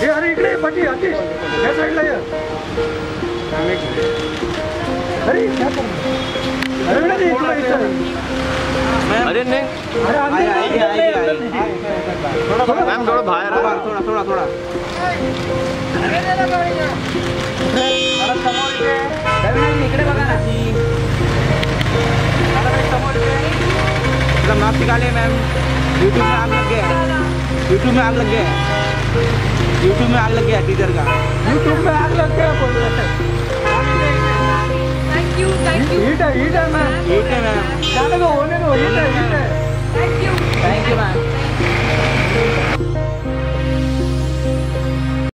हे अरे इकडे पाठी आतिश या साईडला या? अरे क्या कर अरे बेटा ये इकडे इकडे अरे नहीं। अरे अंदर मैम थोड़ा बाहर थोड़ा थोड़ा थोड़ा इकडे बघा ना नाप निकाले मैम। यूट्यूब में आग लग गया यूट्यूब में आग लग गया यूट्यूब में आग लग गया टीचर का। यूट्यूब में आग लग गया बोल रहे हीट है हीट है मैम हीट है मैम जाने को होने दो हीट है हीट है।